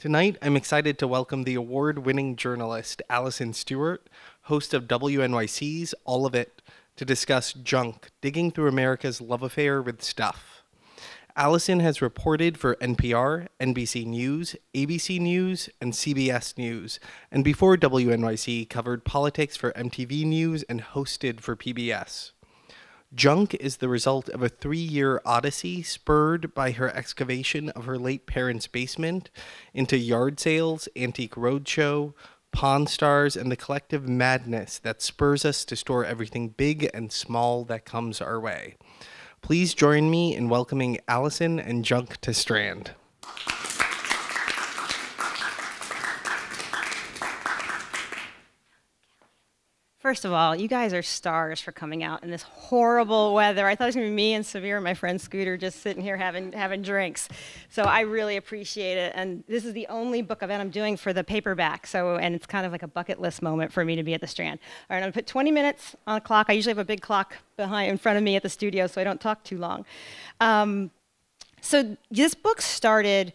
Tonight, I'm excited to welcome the award winning journalist Alison Stewart, host of WNYC's All of It, to discuss junk, digging through America's love affair with stuff. Alison has reported for NPR, NBC News, ABC News, and CBS News, and before WNYC covered politics for MTV News and hosted for PBS. Junk is the result of a three year odyssey spurred by her excavation of her late parents' basement into yard sales, antique roadshow, Pawn Stars, and the collective madness that spurs us to store everything big and small that comes our way. Please join me in welcoming Alison and Junk to Strand. First of all, you guys are stars for coming out in this horrible weather. I thought it was gonna be me and Severe and my friend Scooter just sitting here having having drinks. So I really appreciate it. And this is the only book event I'm doing for the paperback. So and it's kind of like a bucket list moment for me to be at the Strand. All right, I'm gonna put 20 minutes on the clock. I usually have a big clock behind in front of me at the studio, so I don't talk too long. Um, so this book started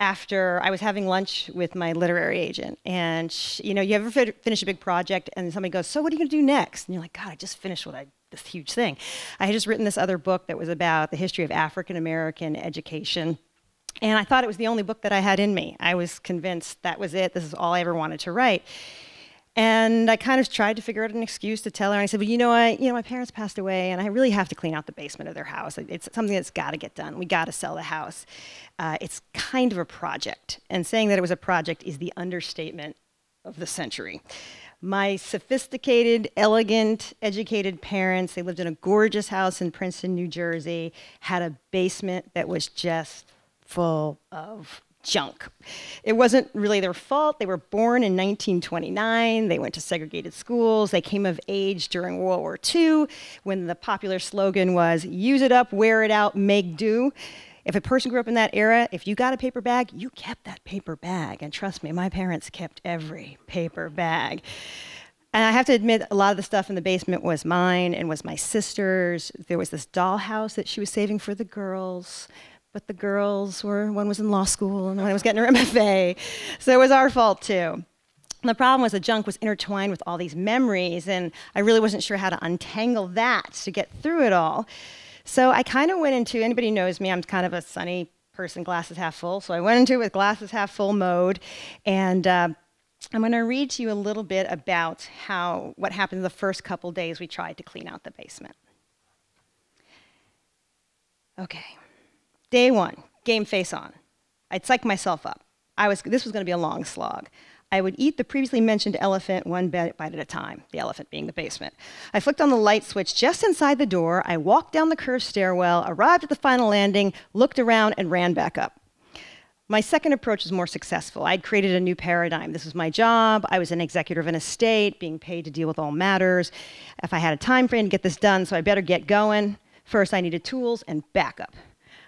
after I was having lunch with my literary agent. And, she, you know, you ever finish a big project and somebody goes, So what are you to do next? And you're like, God, I just finished what I, this huge thing. I had just written this other book that was about the history of African American education. And I thought it was the only book that I had in me. I was convinced that was it. This is all I ever wanted to write. And I kind of tried to figure out an excuse to tell her. And I said, well, you know what? You know, my parents passed away, and I really have to clean out the basement of their house. It's something that's got to get done. We got to sell the house. Uh, it's kind of a project. And saying that it was a project is the understatement of the century. My sophisticated, elegant, educated parents, they lived in a gorgeous house in Princeton, New Jersey, had a basement that was just full of junk. It wasn't really their fault. They were born in 1929. They went to segregated schools. They came of age during World War II when the popular slogan was use it up, wear it out, make do. If a person grew up in that era, if you got a paper bag, you kept that paper bag. And trust me, my parents kept every paper bag. And I have to admit, a lot of the stuff in the basement was mine and was my sister's. There was this dollhouse that she was saving for the girls but the girls were, one was in law school and one was getting her MFA. So it was our fault too. The problem was the junk was intertwined with all these memories, and I really wasn't sure how to untangle that to get through it all. So I kind of went into, anybody knows me, I'm kind of a sunny person, glasses half full. So I went into it with glasses half full mode. And uh, I'm going to read to you a little bit about how, what happened the first couple days we tried to clean out the basement. Okay. Day one, game face on. I'd psych myself up. I was, this was going to be a long slog. I would eat the previously mentioned elephant one bite at a time, the elephant being the basement. I flicked on the light switch just inside the door. I walked down the curved stairwell, arrived at the final landing, looked around, and ran back up. My second approach was more successful. I'd created a new paradigm. This was my job. I was an executor of an estate, being paid to deal with all matters. If I had a time frame to get this done, so I better get going. First, I needed tools and backup.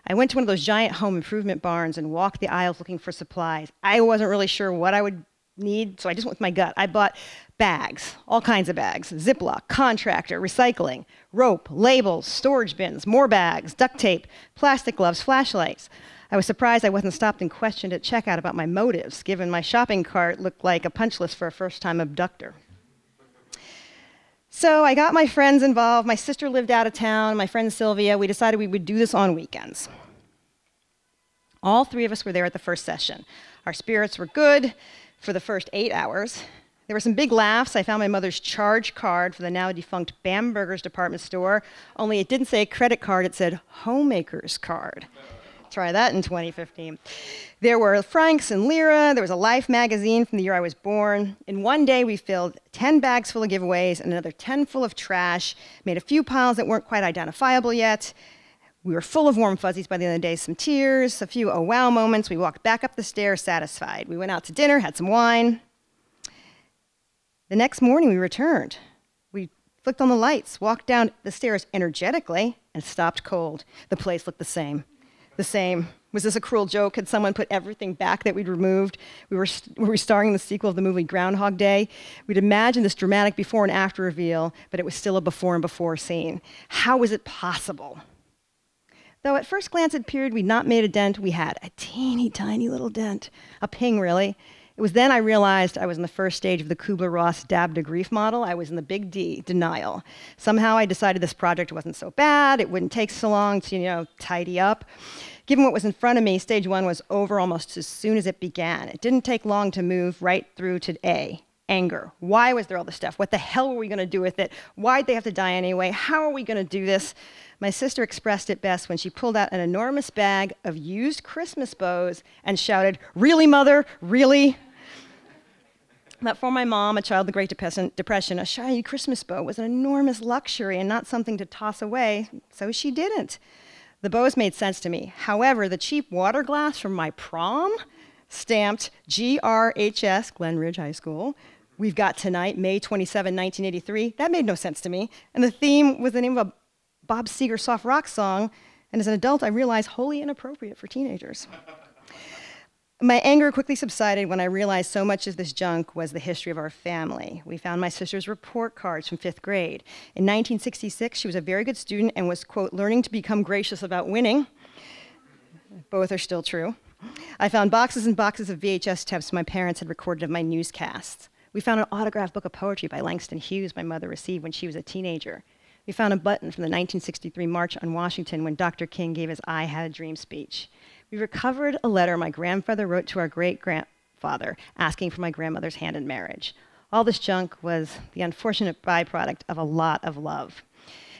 I went to one of those giant home improvement barns and walked the aisles looking for supplies. I wasn't really sure what I would need, so I just went with my gut. I bought bags, all kinds of bags Ziploc, contractor, recycling, rope, labels, storage bins, more bags, duct tape, plastic gloves, flashlights. I was surprised I wasn't stopped and questioned at checkout about my motives, given my shopping cart looked like a punch list for a first time abductor. So I got my friends involved. My sister lived out of town, my friend Sylvia. We decided we would do this on weekends. All three of us were there at the first session. Our spirits were good for the first eight hours. There were some big laughs. I found my mother's charge card for the now defunct Bamberger's department store, only it didn't say credit card, it said homemaker's card. Try that in 2015. There were francs and lira. There was a Life magazine from the year I was born. In one day, we filled 10 bags full of giveaways and another 10 full of trash, made a few piles that weren't quite identifiable yet. We were full of warm fuzzies by the end of the day, some tears, a few oh wow moments. We walked back up the stairs satisfied. We went out to dinner, had some wine. The next morning, we returned. We flicked on the lights, walked down the stairs energetically, and stopped cold. The place looked the same the same. Was this a cruel joke? Had someone put everything back that we'd removed? We were, we were starring the sequel of the movie Groundhog Day. We'd imagined this dramatic before and after reveal, but it was still a before and before scene. How was it possible? Though at first glance it appeared we'd not made a dent, we had a teeny tiny little dent, a ping really. It was then I realized I was in the first stage of the Kubler-Ross DABDA grief model. I was in the big D, denial. Somehow I decided this project wasn't so bad, it wouldn't take so long to, you know, tidy up. Given what was in front of me, stage one was over almost as soon as it began. It didn't take long to move right through to A, anger. Why was there all this stuff? What the hell were we going to do with it? Why'd they have to die anyway? How are we going to do this? My sister expressed it best when she pulled out an enormous bag of used Christmas bows and shouted, Really, mother? Really? That for my mom, a child of the Great Depression, a shiny Christmas bow was an enormous luxury and not something to toss away, so she didn't. The bows made sense to me. However, the cheap water glass from my prom, stamped GRHS, Glen Ridge High School, we've got tonight, May 27, 1983, that made no sense to me. And the theme was the name of a Bob Seger soft rock song, and as an adult, I realized wholly inappropriate for teenagers. My anger quickly subsided when I realized so much of this junk was the history of our family. We found my sister's report cards from fifth grade. In 1966, she was a very good student and was, quote, learning to become gracious about winning. Both are still true. I found boxes and boxes of VHS tapes my parents had recorded of my newscasts. We found an autographed book of poetry by Langston Hughes my mother received when she was a teenager. We found a button from the 1963 March on Washington when Dr. King gave his I Had a Dream speech. We recovered a letter my grandfather wrote to our great grandfather asking for my grandmother's hand in marriage. All this junk was the unfortunate byproduct of a lot of love.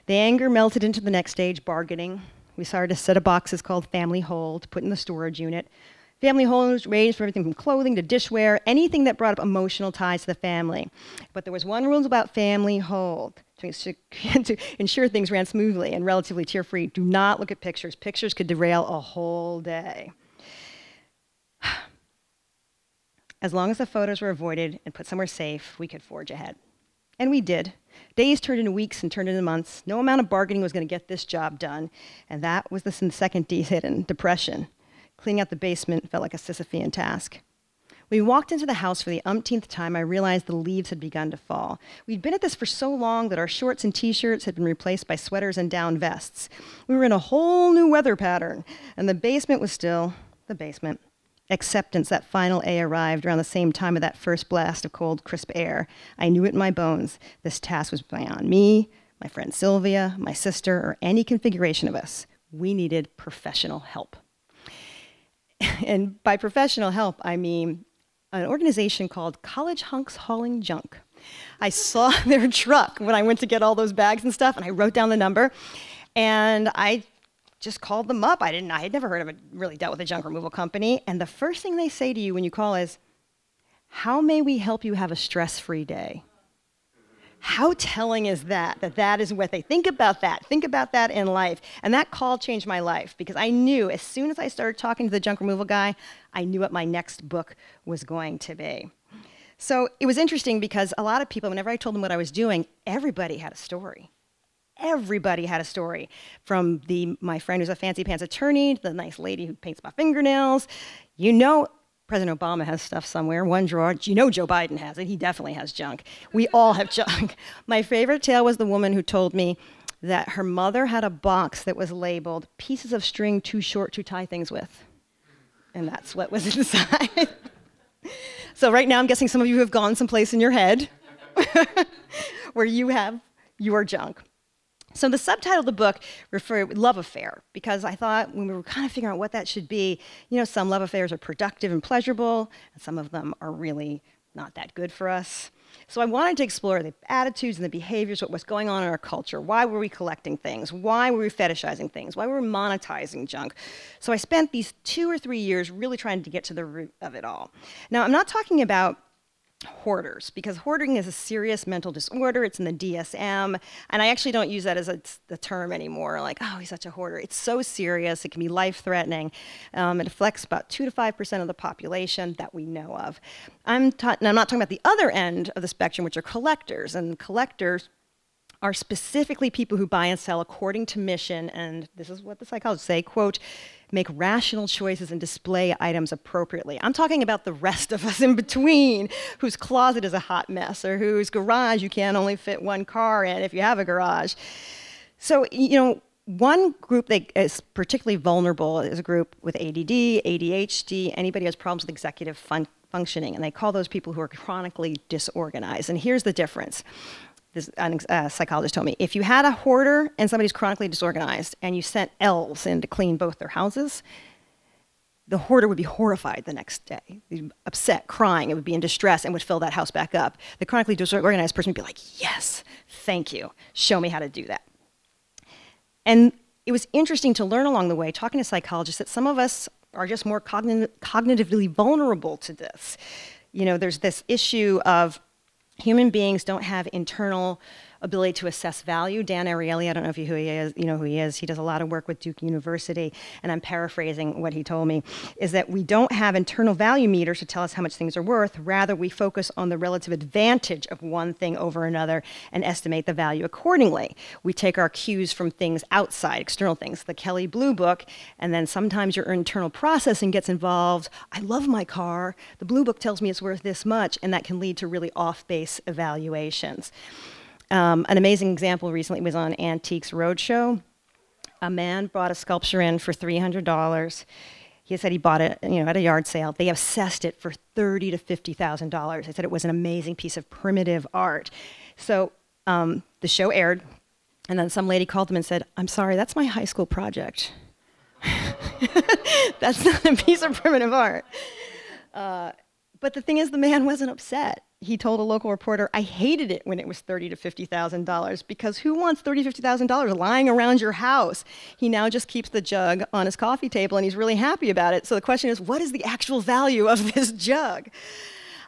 The anger melted into the next stage, bargaining. We started a set of boxes called Family Hold put in the storage unit. Family Hold ranged from everything from clothing to dishware, anything that brought up emotional ties to the family. But there was one rule about Family Hold to, ensure things ran smoothly and relatively tear free, do not look at pictures. Pictures could derail a whole day. As long as the photos were avoided and put somewhere safe, we could forge ahead. And we did. Days turned into weeks and turned into months. No amount of bargaining was going to get this job done. And that was the second D hidden depression. Cleaning out the basement felt like a Sisyphean task. We walked into the house for the umpteenth time. I realized the leaves had begun to fall. We'd been at this for so long that our shorts and t shirts had been replaced by sweaters and down vests. We were in a whole new weather pattern, and the basement was still the basement. Acceptance, that final A arrived around the same time of that first blast of cold, crisp air. I knew it in my bones. This task was beyond me, my friend Sylvia, my sister, or any configuration of us. We needed professional help. and by professional help, I mean an organization called College Hunks Hauling Junk. I saw their truck when I went to get all those bags and stuff, and I wrote down the number, and I just called them up. I didn't. I had never heard of it. Really dealt with a junk removal company, and the first thing they say to you when you call is, "How may we help you have a stress-free day?" How telling is that? That that is what they think about that. Think about that in life. And that call changed my life because I knew as soon as I started talking to the junk removal guy, I knew what my next book was going to be. So it was interesting because a lot of people, whenever I told them what I was doing, everybody had a story. Everybody had a story, from the my friend who's a fancy pants attorney to the nice lady who paints my fingernails. You know, President Obama has stuff somewhere, one drawer. You know Joe Biden has it. He definitely has junk. We all have junk. My favorite tale was the woman who told me that her mother had a box that was labeled pieces of string too short to tie things with. And that's what was inside. so right now I'm guessing some of you have gone someplace in your head where you have your junk. So the subtitle of the book referred love affair because I thought when we were kind of figuring out what that should be, you know, some love affairs are productive and pleasurable, and some of them are really not that good for us. So I wanted to explore the attitudes and the behaviors, what was going on in our culture. Why were we collecting things? Why were we fetishizing things? Why were we monetizing junk? So I spent these two or three years really trying to get to the root of it all. Now, I'm not talking about hoarders because hoarding is a serious mental disorder. It's in the DSM, and I actually don't use that as a, the term anymore. Like, oh, he's such a hoarder. It's so serious; it can be life-threatening. Um, it affects about two to five percent of the population that we know of. I'm, ta- I'm not talking about the other end of the spectrum, which are collectors, and collectors are specifically people who buy and sell according to mission, and this is what the psychologists say, quote, make rational choices and display items appropriately. I'm talking about the rest of us in between, whose closet is a hot mess, or whose garage you can only fit one car in if you have a garage. So, you know, one group that is particularly vulnerable is a group with ADD, ADHD, anybody who has problems with executive fun- functioning, and they call those people who are chronically disorganized. And here's the difference. This uh, psychologist told me if you had a hoarder and somebody's chronically disorganized and you sent elves in to clean both their houses, the hoarder would be horrified the next day, be upset, crying, it would be in distress, and would fill that house back up. The chronically disorganized person would be like, Yes, thank you. Show me how to do that. And it was interesting to learn along the way, talking to psychologists, that some of us are just more cogn- cognitively vulnerable to this. You know, there's this issue of human beings don't have internal ability to assess value. Dan Ariely, I don't know if you who he is, you know who he is. He does a lot of work with Duke University, and I'm paraphrasing what he told me, is that we don't have internal value meters to tell us how much things are worth. Rather, we focus on the relative advantage of one thing over another and estimate the value accordingly. We take our cues from things outside, external things, the Kelley Blue Book, and then sometimes your internal processing gets involved. I love my car. The Blue Book tells me it's worth this much, and that can lead to really off-base evaluations. Um, an amazing example recently was on Antiques Roadshow. A man brought a sculpture in for $300. He said he bought it, you know, at a yard sale. They assessed it for thirty to fifty thousand dollars. They said it was an amazing piece of primitive art. So um, the show aired, and then some lady called them and said, "I'm sorry, that's my high school project. that's not a piece of primitive art." Uh, but the thing is, the man wasn't upset he told a local reporter, I hated it when it was thirty to fifty thousand dollars because who wants thirty, fifty thousand dollars lying around your house? He now just keeps the jug on his coffee table and he's really happy about it. So the question is, what is the actual value of this jug?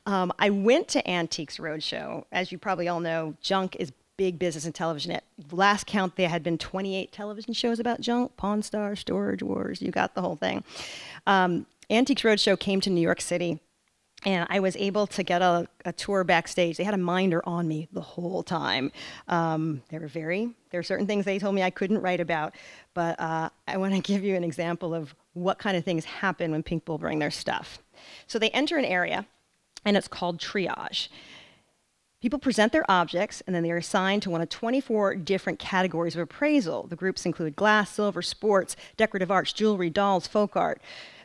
Um, I went to Antiques Roadshow. As you probably all know, junk is big business in television. At last count, there had been 28 television shows about junk, Pawn Star, Storage Wars, you got the whole thing. Um, Antiques Roadshow came to New York City and I was able to get a, a, tour backstage. They had a minder on me the whole time. Um, they were very, there are certain things they told me I couldn't write about, but uh, I want to give you an example of what kind of things happen when Pink Bull bring their stuff. So they enter an area, and it's called triage. People present their objects, and then they are assigned to one of 24 different categories of appraisal. The groups include glass, silver, sports, decorative arts, jewelry, dolls, folk art.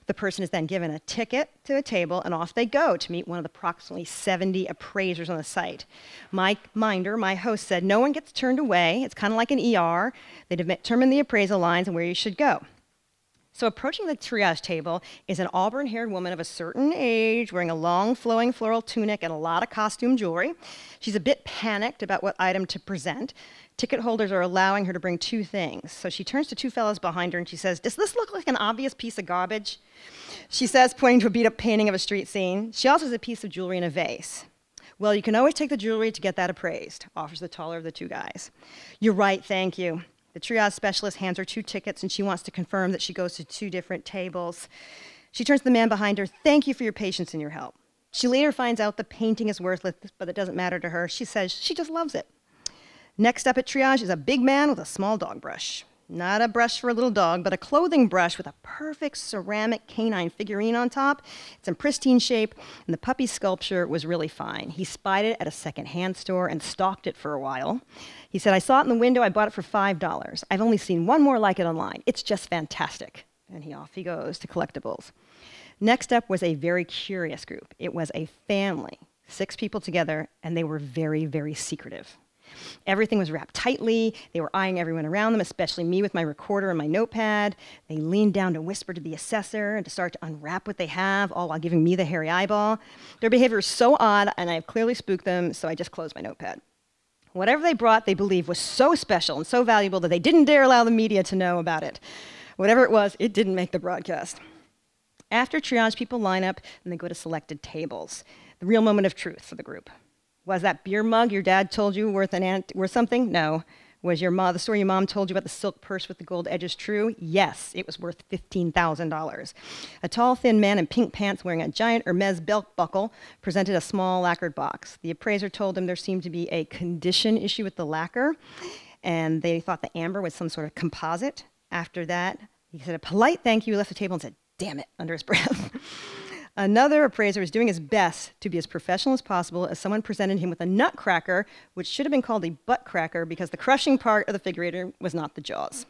The person is then given a ticket to a table and off they go to meet one of the approximately 70 appraisers on the site. My Minder, my host, said no one gets turned away. It's kind of like an ER. They determine the appraisal lines and where you should go. So, approaching the triage table is an auburn haired woman of a certain age wearing a long flowing floral tunic and a lot of costume jewelry. She's a bit panicked about what item to present. Ticket holders are allowing her to bring two things. So she turns to two fellows behind her and she says, Does this look like an obvious piece of garbage? She says, pointing to a beat up painting of a street scene. She also has a piece of jewelry in a vase. Well, you can always take the jewelry to get that appraised, offers the taller of the two guys. You're right, thank you. The triage specialist hands her two tickets and she wants to confirm that she goes to two different tables. She turns to the man behind her, Thank you for your patience and your help. She later finds out the painting is worthless, but it doesn't matter to her. She says she just loves it. Next up at triage is a big man with a small dog brush. Not a brush for a little dog, but a clothing brush with a perfect ceramic canine figurine on top. It's in pristine shape, and the puppy sculpture was really fine. He spied it at a second-hand store and stalked it for a while. He said, I saw it in the window, I bought it for $5. I've only seen one more like it online. It's just fantastic. And he off he goes to collectibles. Next up was a very curious group. It was a family, six people together, and they were very, very secretive. Everything was wrapped tightly. They were eyeing everyone around them, especially me with my recorder and my notepad. They leaned down to whisper to the assessor and to start to unwrap what they have, all while giving me the hairy eyeball. Their behavior is so odd, and I've clearly spooked them, so I just closed my notepad. Whatever they brought, they believed was so special and so valuable that they didn't dare allow the media to know about it. Whatever it was, it didn't make the broadcast. After triage, people line up and they go to selected tables. The real moment of truth for the group. Was that beer mug your dad told you worth an ant- worth something? No. Was your mom the story your mom told you about the silk purse with the gold edges true? Yes, it was worth fifteen thousand dollars. A tall, thin man in pink pants wearing a giant Hermes belt buckle presented a small lacquered box. The appraiser told him there seemed to be a condition issue with the lacquer, and they thought the amber was some sort of composite. After that, he said a polite thank you, left the table, and said, "Damn it," under his breath. Another appraiser was doing his best to be as professional as possible as someone presented him with a nutcracker, which should have been called a butt cracker because the crushing part of the figurator was not the jaws.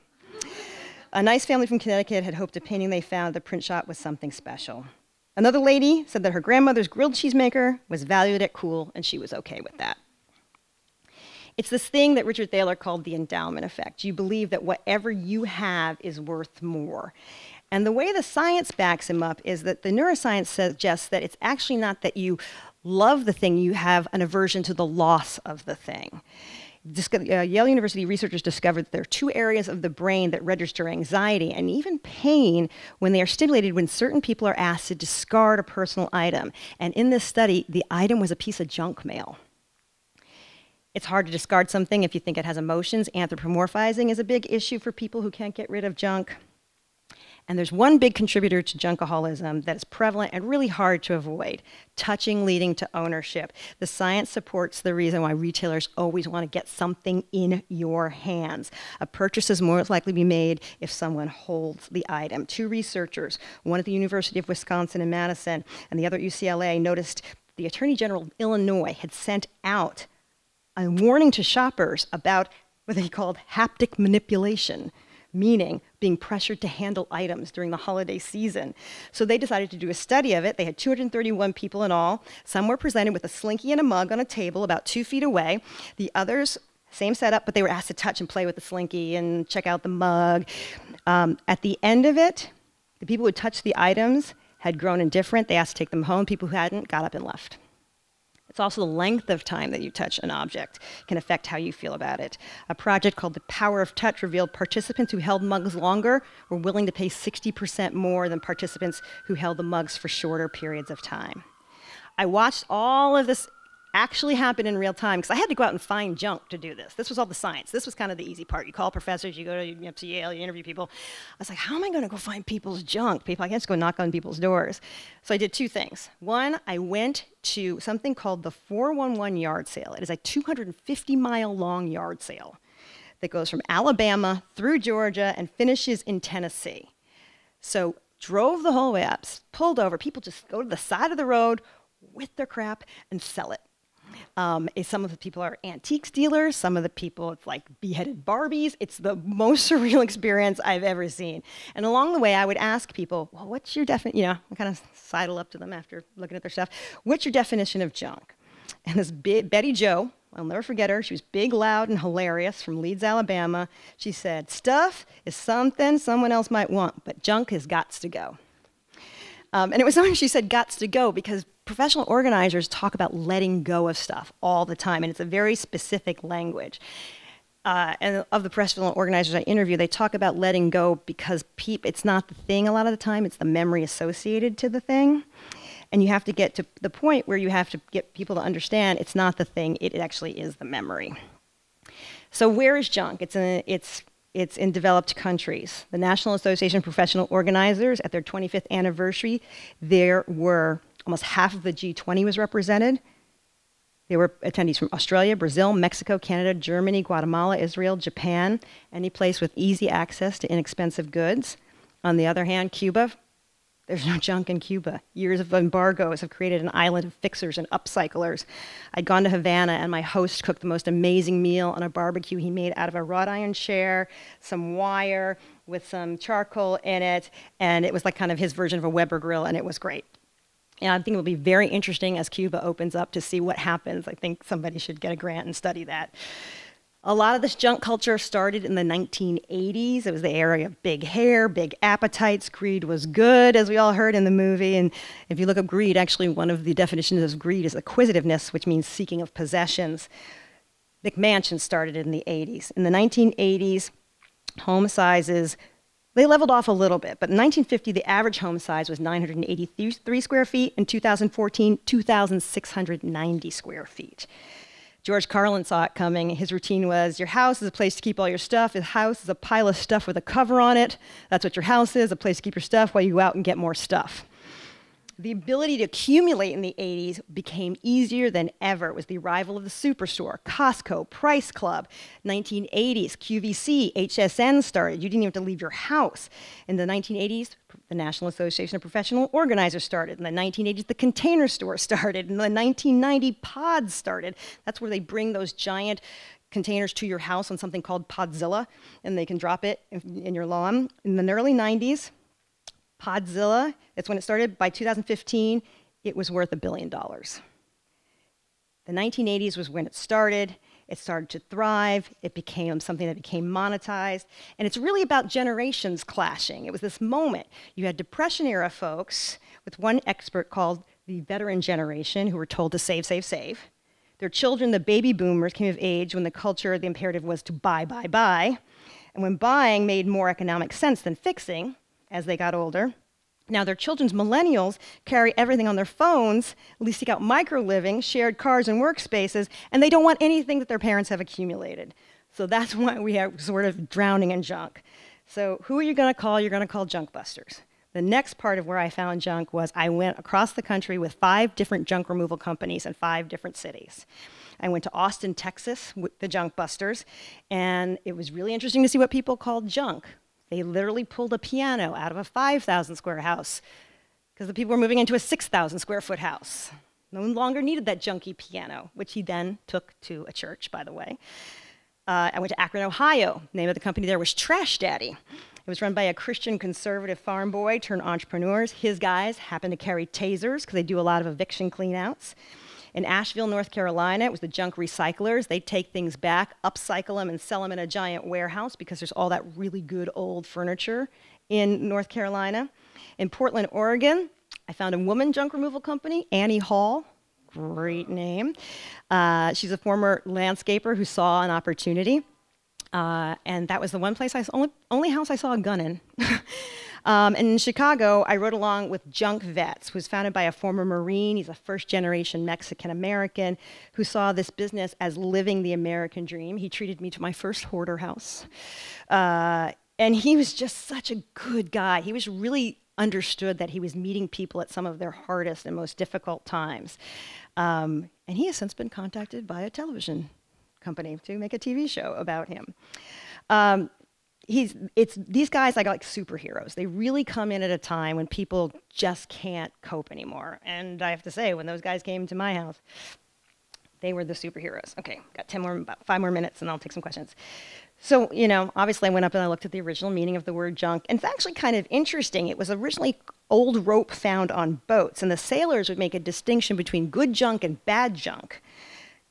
A nice family from Connecticut had hoped a painting they found at the print shop was something special. Another lady said that her grandmother's grilled cheese maker was valued at cool, and she was okay with that. It's this thing that Richard Thaler called the endowment effect. You believe that whatever you have is worth more. And the way the science backs him up is that the neuroscience suggests that it's actually not that you love the thing, you have an aversion to the loss of the thing. Uh, Yale University researchers discovered that there are two areas of the brain that register anxiety and even pain when they are stimulated when certain people are asked to discard a personal item. And in this study, the item was a piece of junk mail. It's hard to discard something if you think it has emotions. Anthropomorphizing is a big issue for people who can't get rid of junk. And there's one big contributor to junkaholism that is prevalent and really hard to avoid touching leading to ownership. The science supports the reason why retailers always want to get something in your hands. A purchase is more likely to be made if someone holds the item. Two researchers, one at the University of Wisconsin in Madison and the other at UCLA, noticed the Attorney General of Illinois had sent out a warning to shoppers about what they called haptic manipulation meaning being pressured to handle items during the holiday season. So they decided to do a study of it. They had 231 people in all. Some were presented with a slinky and a mug on a table about two feet away. The others, same setup, but they were asked to touch and play with the slinky and check out the mug. Um, at the end of it, the people who touched the items had grown indifferent. They asked to take them home. People who hadn't got up and left. It's also the length of time that you touch an object can affect how you feel about it. A project called The Power of Touch revealed participants who held mugs longer were willing to pay 60% more than participants who held the mugs for shorter periods of time. I watched all of this actually happen in real time because I had to go out and find junk to do this. This was all the science. This was kind of the easy part. You call professors, you go to, you to Yale, you interview people. I was like, how am I going to go find people's junk? People, I can't just go knock on people's doors. So I did two things. One, I went to something called the 411 yard sale. It is a 250 mile long yard sale that goes from Alabama through Georgia and finishes in Tennessee. So drove the whole way up, pulled over. People just go to the side of the road with their crap and sell it. Um, some of the people are antiques dealers. Some of the people, it's like beheaded Barbies. It's the most surreal experience I've ever seen. And along the way, I would ask people, well, what's your definition? You know, I kind of sidle up to them after looking at their stuff. What's your definition of junk? And this Betty Joe, I'll never forget her. She was big, loud, and hilarious from Leeds, Alabama. She said, Stuff is something someone else might want, but junk has got to go. Um, and it was something she said, got to go, because professional organizers talk about letting go of stuff all the time, and it's a very specific language. Uh, and of the professional organizers I interview, they talk about letting go because peep, it's not the thing a lot of the time, it's the memory associated to the thing. And you have to get to the point where you have to get people to understand it's not the thing, it actually is the memory. So where is junk? It's, in, it's, it's in developed countries. The National Association of Professional Organizers, at their 25th anniversary, there were Almost half of the G20 was represented. There were attendees from Australia, Brazil, Mexico, Canada, Germany, Guatemala, Israel, Japan, any place with easy access to inexpensive goods. On the other hand, Cuba, there's no junk in Cuba. Years of embargoes have created an island of fixers and upcyclers. I'd gone to Havana, and my host cooked the most amazing meal on a barbecue he made out of a wrought iron chair, some wire with some charcoal in it, and it was like kind of his version of a Weber grill, and it was great. And I think it will be very interesting as Cuba opens up to see what happens. I think somebody should get a grant and study that. A lot of this junk culture started in the 1980s. It was the era of big hair, big appetites. Greed was good, as we all heard in the movie. And if you look up greed, actually, one of the definitions of greed is acquisitiveness, which means seeking of possessions. McMansion started in the 80s. In the 1980s, home sizes they leveled off a little bit, but in 1950, the average home size was 983 square feet. In 2014, 2,690 square feet. George Carlin saw it coming. His routine was your house is a place to keep all your stuff. His house is a pile of stuff with a cover on it. That's what your house is, a place to keep your stuff while you go out and get more stuff the ability to accumulate in the 80s became easier than ever. It was the arrival of the superstore, Costco, Price Club. 1980s, QVC, HSN started. You didn't even have to leave your house. In the 1980s, the National Association of Professional Organizers started. In the 1980s, the Container Store started. In the 1990, Pods started. That's where they bring those giant containers to your house on something called Podzilla, and they can drop it in, in your lawn. In the early 90s, Podzilla, that's when it started. By 2015, it was worth a billion dollars. The 1980s was when it started. It started to thrive. It became something that became monetized. And it's really about generations clashing. It was this moment. You had Depression era folks with one expert called the veteran generation who were told to save, save, save. Their children, the baby boomers, came of age when the culture, the imperative was to buy, buy, buy. And when buying made more economic sense than fixing as they got older, now, their children's millennials carry everything on their phones, seek out micro living, shared cars and workspaces, and they don't want anything that their parents have accumulated. So that's why we are sort of drowning in junk. So, who are you going to call? You're going to call junk busters. The next part of where I found junk was I went across the country with five different junk removal companies in five different cities. I went to Austin, Texas with the junk busters, and it was really interesting to see what people called junk. They literally pulled a piano out of a 5,000 square house because the people were moving into a 6,000 square foot house. No longer needed that junky piano, which he then took to a church, by the way. Uh, I went to Akron, Ohio. The name of the company there was Trash Daddy. It was run by a Christian conservative farm boy turned entrepreneurs. His guys happened to carry tasers because they do a lot of eviction cleanouts. In Asheville, North Carolina, it was the junk recyclers. They take things back, upcycle them, and sell them in a giant warehouse because there's all that really good old furniture in North Carolina. In Portland, Oregon, I found a woman junk removal company, Annie Haul. Great name. Uh, she's a former landscaper who saw an opportunity. Uh, and that was the one place I only, only house I saw a gun in. Um, and in Chicago, I rode along with Junk Vets, who's founded by a former Marine. He's a first generation Mexican American who saw this business as living the American dream. He treated me to my first hoarder house. Uh, and he was just such a good guy. He was really understood that he was meeting people at some of their hardest and most difficult times. Um, and he has since been contacted by a television company to make a TV show about him. Um, he's it's these guys like like superheroes. They really come in at a time when people just can't cope anymore. And I have to say, when those guys came to my house, they were the superheroes. Okay, got ten more, about five more minutes, and I'll take some questions. So, you know, obviously I went up and I looked at the original meaning of the word junk, and it's actually kind of interesting. It was originally old rope found on boats, and the sailors would make a distinction between good junk and bad junk.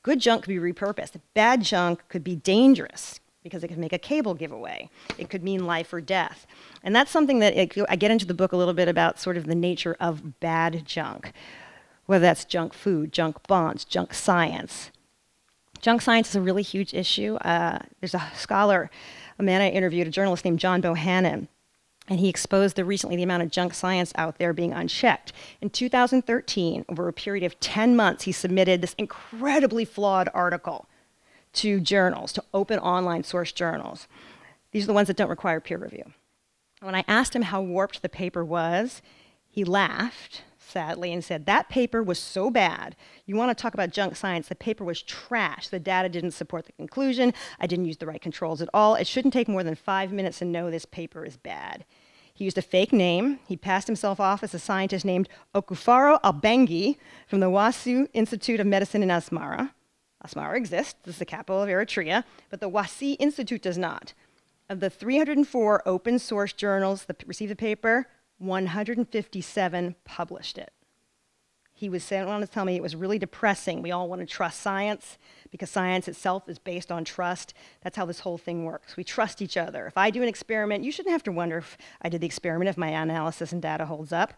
Good junk could be repurposed. Bad junk could be dangerous, because it could make a cable giveaway. It could mean life or death. And that's something that it, I get into the book a little bit about sort of the nature of bad junk, whether that's junk food, junk bonds, junk science. Junk science is a really huge issue. Uh, there's a scholar, a man I interviewed, a journalist named John Bohannon, and he exposed the recently the amount of junk science out there being unchecked. In 2013, over a period of 10 months, he submitted this incredibly flawed article to journals, to open online source journals. These are the ones that don't require peer review. When I asked him how warped the paper was, he laughed sadly and said, That paper was so bad. You want to talk about junk science? The paper was trash. The data didn't support the conclusion. I didn't use the right controls at all. It shouldn't take more than five minutes to know this paper is bad. He used a fake name. He passed himself off as a scientist named Okufaro Albengi from the Wassee Institute of Medicine in Asmara. Asmara exists, this is the capital of Eritrea, but the Wassee Institute does not. Of the 304 open source journals that received the paper, 157 published it. He was saying, wanted to tell me it was really depressing. We all want to trust science because science itself is based on trust. That's how this whole thing works. We trust each other. If I do an experiment, you shouldn't have to wonder if I did the experiment, if my analysis and data holds up.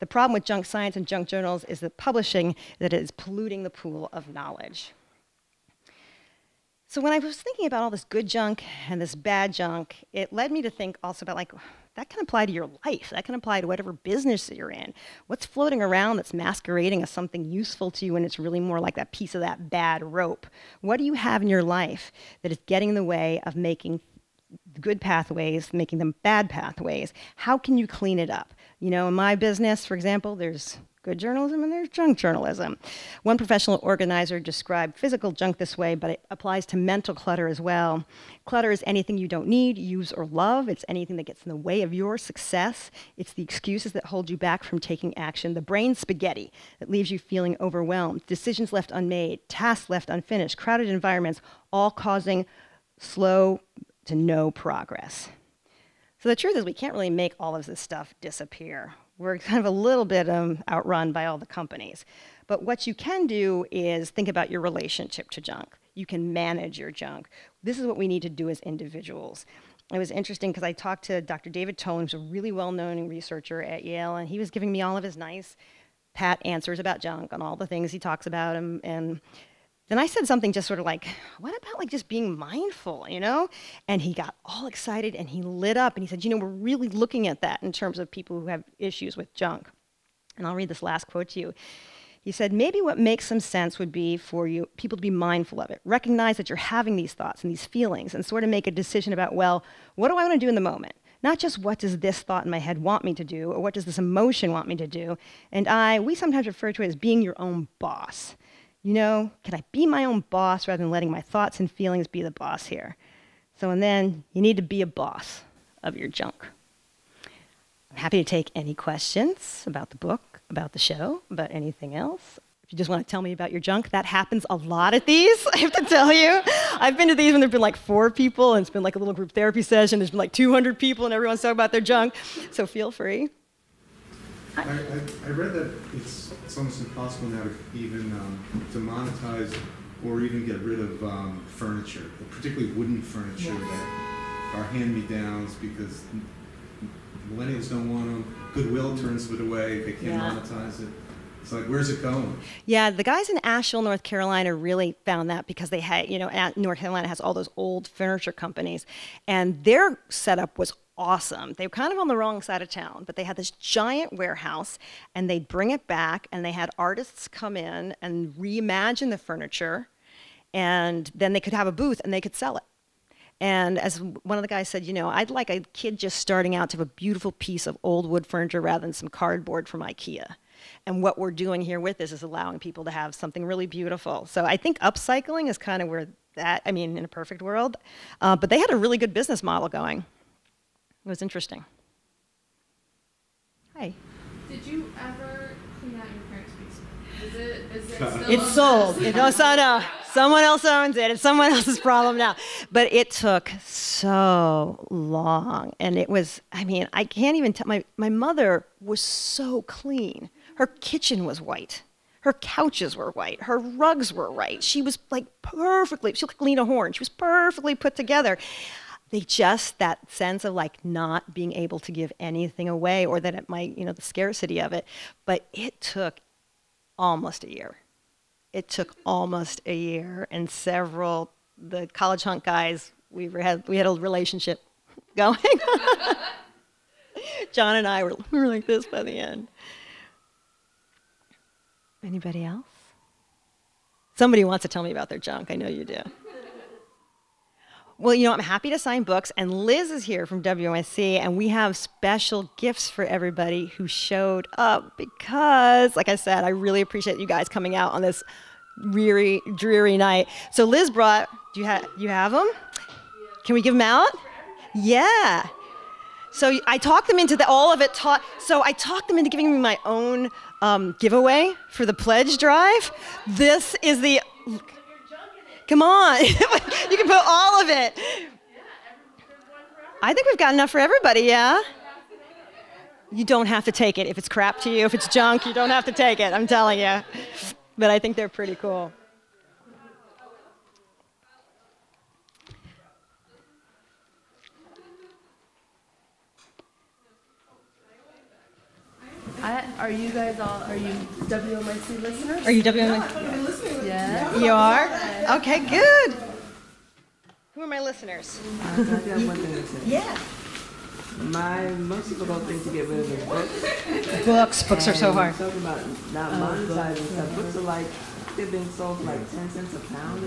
The problem with junk science and junk journals is that publishing that it is polluting the pool of knowledge. So when I was thinking about all this good junk and this bad junk, it led me to think also about like that can apply to your life. That can apply to whatever business that you're in. What's floating around that's masquerading as something useful to you and it's really more like that piece of that bad rope? What do you have in your life that is getting in the way of making good pathways, making them bad pathways? How can you clean it up? You know, in my business, for example, there's good journalism and there's junk journalism. One professional organizer described physical junk this way, but it applies to mental clutter as well. Clutter is anything you don't need, use, or love. It's anything that gets in the way of your success. It's the excuses that hold you back from taking action. The brain spaghetti that leaves you feeling overwhelmed. Decisions left unmade, tasks left unfinished, crowded environments, all causing slow to no progress. So the truth is, we can't really make all of this stuff disappear we're kind of a little bit um, outrun by all the companies. But what you can do is think about your relationship to junk. You can manage your junk. This is what we need to do as individuals. It was interesting because I talked to Dr. David Tolin, who's a really well known researcher at Yale, and he was giving me all of his nice, pat answers about junk and all the things he talks about. And, and then I said something just sort of like, what about like just being mindful, you know? And he got all excited and he lit up and he said, you know, we're really looking at that in terms of people who have issues with junk. And I'll read this last quote to you. He said, maybe what makes some sense would be for you people to be mindful of it, recognize that you're having these thoughts and these feelings, and sort of make a decision about, well, what do I want to do in the moment? Not just what does this thought in my head want me to do, or what does this emotion want me to do. And I, we sometimes refer to it as being your own boss. You know, can I be my own boss rather than letting my thoughts and feelings be the boss here? So, and then you need to be a boss of your junk. I'm happy to take any questions about the book, about the show, about anything else. If you just want to tell me about your junk, that happens a lot at these, I have to tell you. I've been to these when there have been like four people and it's been like a little group therapy session. There's been like 200 people and everyone's talking about their junk. So feel free. I, I, I read that it's, it's almost impossible now to even um, to monetize or even get rid of um, furniture, particularly wooden furniture that are hand-me-downs because millennials don't want them. Goodwill turns it away. They can't yeah. monetize it. It's like, where's it going? Yeah, the guys in Asheville, North Carolina, really found that because they had, you know, North Carolina has all those old furniture companies, and their setup was awesome. They were kind of on the wrong side of town, but they had this giant warehouse and they'd bring it back and they had artists come in and reimagine the furniture and then they could have a booth and they could sell it. And as one of the guys said, you know, I'd like a kid just starting out to have a beautiful piece of old wood furniture rather than some cardboard from IKEA. And what we're doing here with this is allowing people to have something really beautiful. So I think upcycling is kind of where that, I mean, in a perfect world. Uh, but they had a really good business model going. It was interesting. Hi. Did you ever clean out your parents' basement? Is it, is it still it's sold. It, no, so oh, no. Someone else owns it. It's someone else's problem now. But it took so long. And it was, I mean, I can't even tell. My, my mother was so clean. Her kitchen was white. Her couches were white. Her rugs were white. She was like perfectly, she looked like Lena Horne. She was perfectly put together they just that sense of like not being able to give anything away or that it might you know the scarcity of it. But it took almost a year. It took almost a year. And several the college hunk guys we had we had a relationship going. John and i were, we were like this by the end. Anybody else? Somebody wants to tell me about their junk. I know you do well, you know, I'm happy to sign books, and Liz is here from WNYC, and we have special gifts for everybody who showed up because, like I said, I really appreciate you guys coming out on this dreary, dreary night. So Liz brought. Do you have you have them? Can we give them out? Yeah. So I talked them into the, all of it. Taught. So I talked them into giving me my own um, giveaway for the pledge drive. This is the. Come on. you can put all of it. I think we've got enough for everybody, yeah? You don't have to take it. If it's crap to you, if it's junk, you don't have to take it. I'm telling you. But I think they're pretty cool. I, are you guys all, are you WNYC listeners? Are you WNYC? Yeah. You are? Okay, good. Who are my listeners? Yeah. My most people don't think to get rid of their books. Books, books are so hard. Talking about not uh-huh. monetizing stuff. Books are like they've been sold for like ten cents a pound.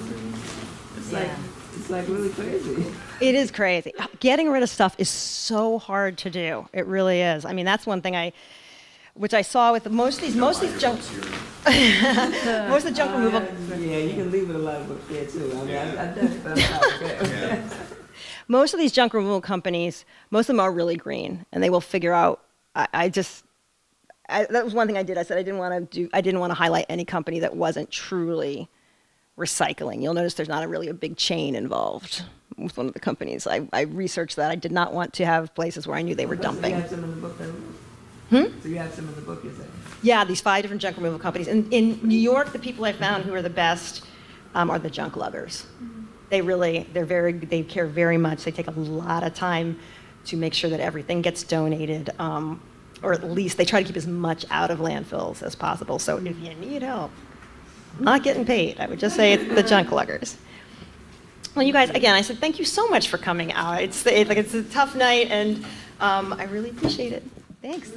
It's like it's like really crazy. It is crazy. Getting rid of stuff is so hard to do. It really is. I mean, that's one thing I which I saw with most of these, most of these junk, most the junk removal. Yeah, you can leave it a lot of too. I mean, I, I definitely that. most of these junk removal companies, most of them are really green, and they will figure out. I, I just, I, that was one thing I did. I said I didn't want to do. I didn't want to highlight any company that wasn't truly recycling. You'll notice there's not a really a big chain involved with one of the companies. I, I researched that. I did not want to have places where I knew they were So you dumping. some in the book, then? Hmm? So you have some in the book, you say? Yeah, these five different junk removal companies. And in New York, the people I found who are the best um, are the junk luggers. They really, they're very, they care very much. They take a lot of time to make sure that everything gets donated, um, or at least they try to keep as much out of landfills as possible. So if you need help, not getting paid, I would just say it's the junk luggers. Well, you guys, again, I said thank you so much for coming out. It's, it's like it's a tough night, and um, I really appreciate it. Thanks.